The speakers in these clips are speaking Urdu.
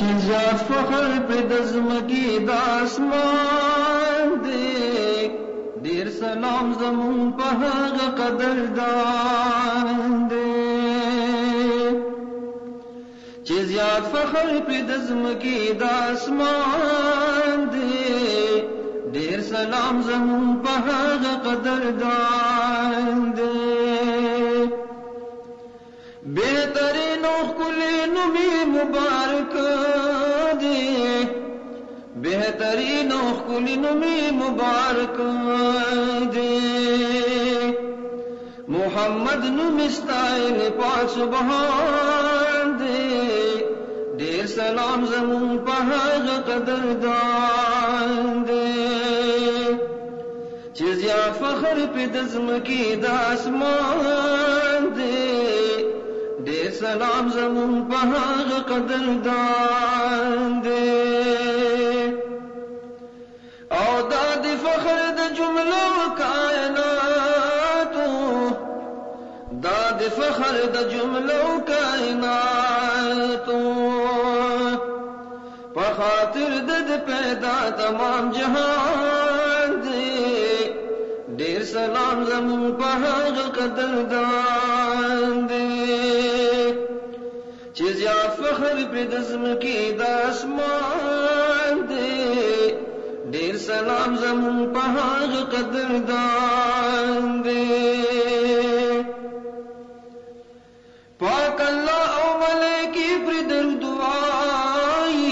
کی زیاد فخر په د زمکی د اسمان دی ډیر سلام زمون په هغه قدر دان دی چې زیاد فخر په د زمکی د اسمان دی ډیر سلام زمون په هغه قدر دان دی بهترین او نمی مبارک دے۔ بہترین کلی نمی مبارک دے۔ محمد نمستائل پاک سبحان دے۔ دیر سلام زمون پہاگ قدر دان دے۔ چیزیا فخر پہ دزم کی داسمان دے۔ دیر سلام زمون پہاگ قدر دان دے او داد فخر د جملو کائناتو۔ داد فخر د جملو کائناتو۔ پخاطر دد پیدا تمام جہان دے دیر سلام زمون پہاگ قدر دان دی پر دزم کې د اسمان دی ډیر سلام زمون په هغه قدردان دی پاک الله او ملکی پر درود وای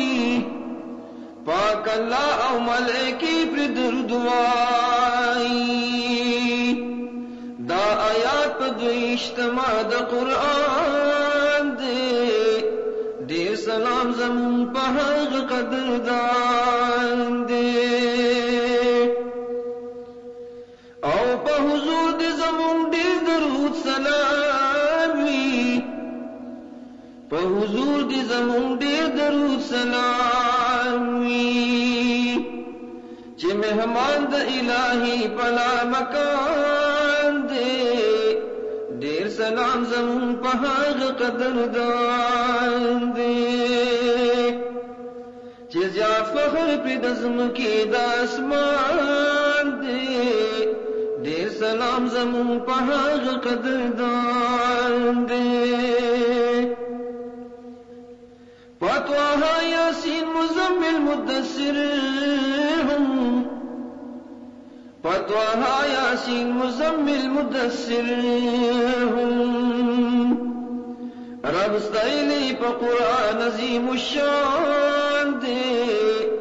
پاک الله او ملکی پر درود وای دا آیات په دوی اجتماع د قران سلام زمون په هغه قدردان دی او په حضور دې زمون دې درود سلامي په حضور دې زمون دې درود سلامي چې مهمان د الهي پلا مکان دی ډیر سلام زمون په هغه قدردان پی دزم کی داسمان دے۔ دیر سلام زمون پہاگ قدر دان دے۔ پتواہا یاسین مزمل مدسر ہوں پتواہا یاسین مزمل مدسر ہوں رب استعیلی پا قرآن عظیم الشان دے۔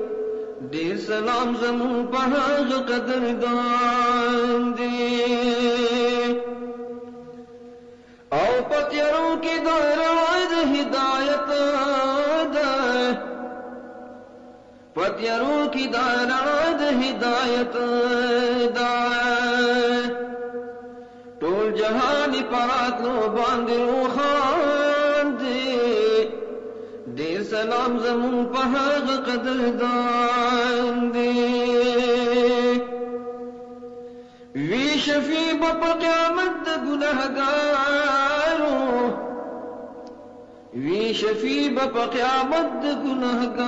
دیر سلام زمون پہاگ قدر دان دے۔ او پتیروں کی دائرہ عید ہدایت دے۔ پتیروں کی دائرہ عید ہدایت دے۔ ٹول جہانی پرات لو باندھ روحان سلام زمون په هغه قدردان دی وی شفی په قیامت د ګناهګارو وی شفی په قیامت د ګناهګارو